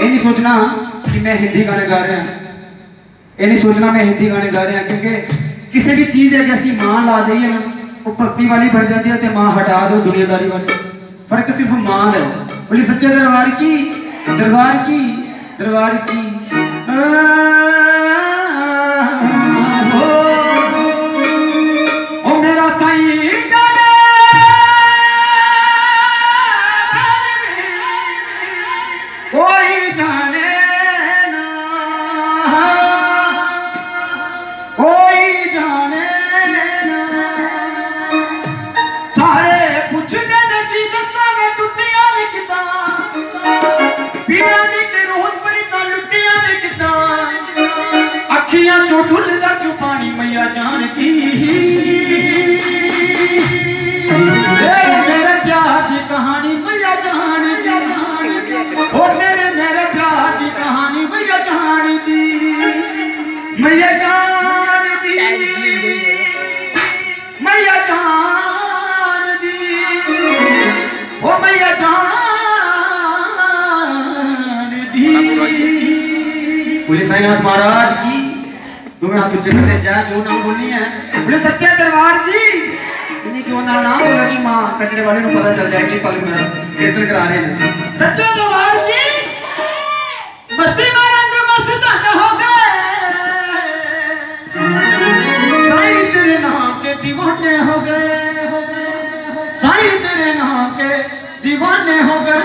नहीं सोचना कि मैं हिंदी गाने गा रहा ये नहीं सोचना मैं हिंदी गाने गा रहा क्योंकि किसी भी चीज़ है, जैसी माँ ला दी है ना, वो भक्ति वाली बढ़ जाती है तो माँ हटा दो दुनियादारी वाली। फ़र्क सिर्फ़ माँ है। बोली, सच्चे दरबार की दरबार की दरबार की। Ah! बोले साईनाथ महाराज की। तुम्हें हाथ उच्च करने जाए जो नाम बोलनी है। बोले, सच्चा दरबार जी इन्हें जो नाम नाम बोला कि माँ कटने वाले को पता चल जाए कि पग में कीर्तन करा रहे हैं। सच्चा दरबार जी मस्ती मारा तो मस्त हो गए। साईं तेरे नाम के दीवाने हो गए साईं तेरे नाम के दीवाने हो गए।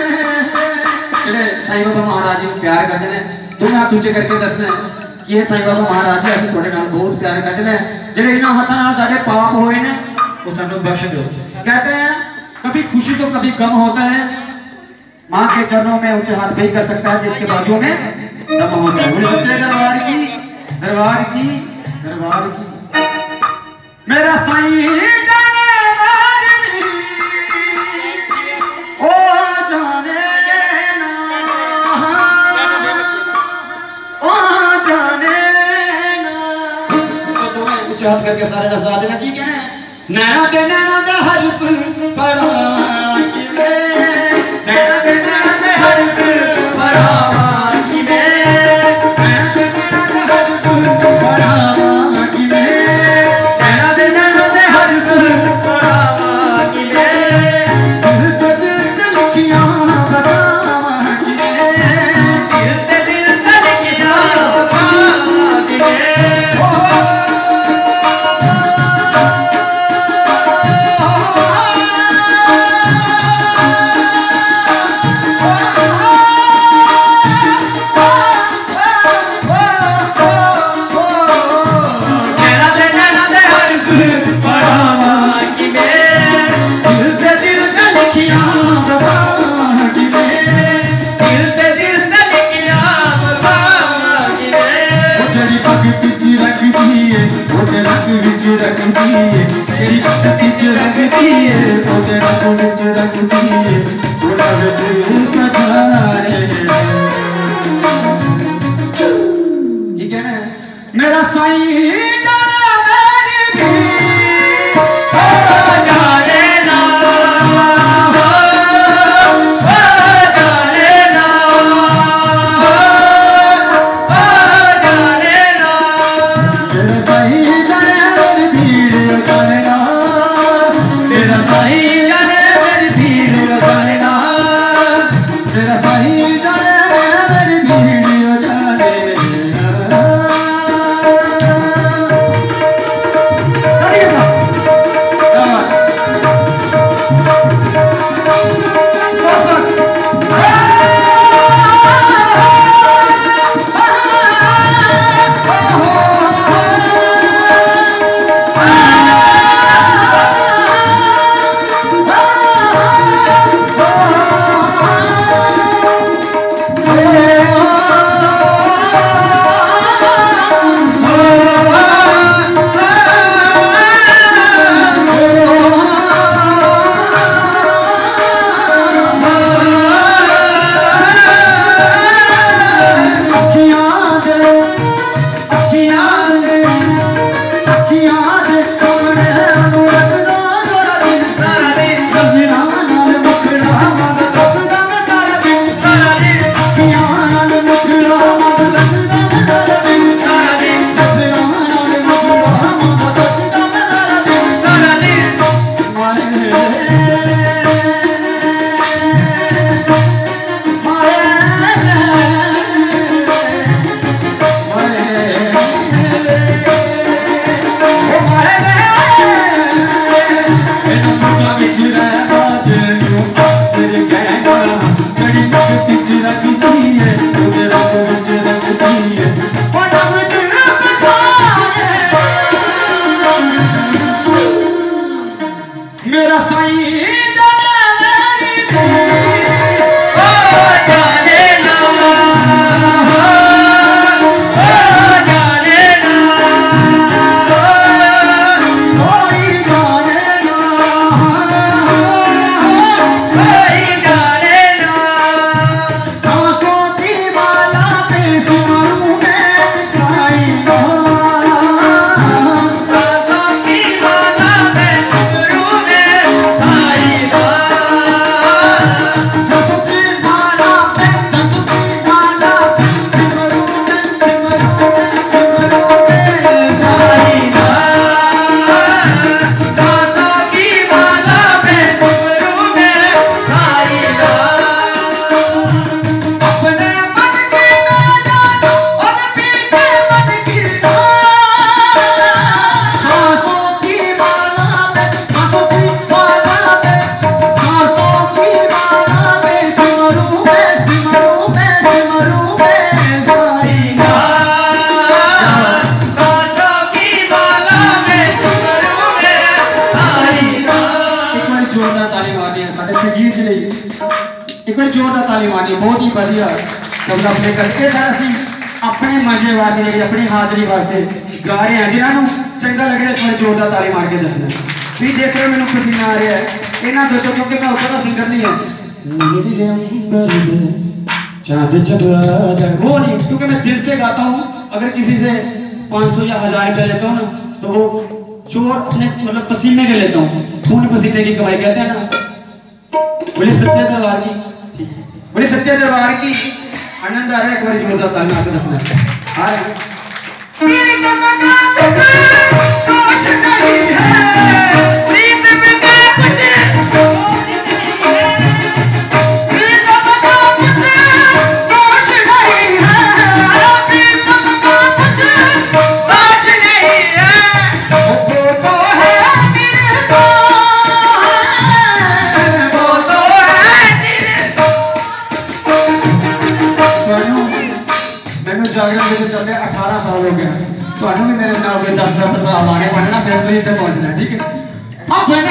साईं बाबा महाराज जी प्यार करते हैं। ਨੇ ਦੋਵੇਂ ਹੱਥ ਉੱਚੇ ਕਰਕੇ ਦੱਸਣਾ ਹੈ ਕਿ ਇਹ ਸਾਈਂ ਬਾਬਾ ਮਹਾਰਾਜ ਜੀ ਅਸੀਂ ਤੁਹਾਡੇ ਨਾਲ ਬਹੁਤ ਪਿਆਰ ਕਰਦੇ ਨੇ ਜਿਹੜੇ ਇਹਨਾਂ ਹੱਥਾਂ ਨਾਲ ਸਾਡੇ ਪਾਪ ਹੋਏ ਨੇ वो सब लोग बख्श दो कहते हैं कभी खुशी तो कभी गम होता है माँ के चरणों में ऊंचे हाथ वही कर सकता है जिसके बाजू में दम होता है बोले सच्चे दरबार की दरबार की दरबार की मेरा साईं Yeah. ਵਿੱਚ ਰੰਗਦੀ ਏ ਉਹਦੇ ਰੰਗ ਵਿੱਚ ਰੰਗਦੀ ਏ ਉਹਦਾ ਵਿੱਚ ਨਜ਼ਾਰੇ ਇਹ ਕਹਿਣਾ ਮੇਰਾ ਸਾਈਂ Hallelujah. ਜ਼ੋਰਦਾਰ ਤਾਲੀ ਮਾਰਨੀ ਬਹੁਤ ਹੀ ਵਧੀਆ ਤਬਲਾ ਪਲੇ ਕਰਕੇ ਸਾਰਾ ਅਸੀਂ ਆਪਣੇ ਮਜ਼ੇ ਵਾਸਤੇ ਜਿਹੜੀ ਆਪਣੀ ਹਾਜ਼ਰੀ ਵਾਸਤੇ ਗਾ ਰਹੇ ਹਾਂ ਜਿਨ੍ਹਾਂ ਨੂੰ ਚੰਗਾ ਲੱਗ ਰਿਹਾ ਥੋੜਾ ਜ਼ੋਰਦਾਰ ਤਾਲੀ ਮਾਰ ਕੇ ਦੱਸਣਾ ਵੀ ਦੇਖ ਰਹੇ ਹੋ ਮੈਨੂੰ ਪਸੀਨਾ ਆ ਰਿਹਾ ਹੈ ਇਹਨਾਂ ਦੱਸੋ ਕਿਉਂਕਿ ਮੈਂ ਉੱਪਰ ਦਾ ਸਿੰਗਰ ਨਹੀਂ ਹਾਂ नीले अंबर में चांद चढ़ा जाए वो नहीं क्योंकि मैं दिल से गाता हूँ अगर किसी से 500 या हजार रुपया लेता हूँ ना तो वो चोर अपने मतलब पसीने के लेता हूँ खून पसीने की कमाई कहते हैं ना बोले सच्चे दरबार की बोले सच्चे दरबार की आनंद आ रहा है एक बार जोरदार ताली मार के दसना आ रहा है ਤੁਹਾਨੂੰ ਵੀ ਮੇਰੇ ਨਾਲ ਕੋਈ 10 10 ਸਾਲ ਆ ਪੈਣੇ ਨਾ ਫਿਰ ਤੁਸੀਂ ਇੱਥੇ ਪਹੁੰਚਣਾ ਠੀਕ ਹੈ? ਆਪਣੇ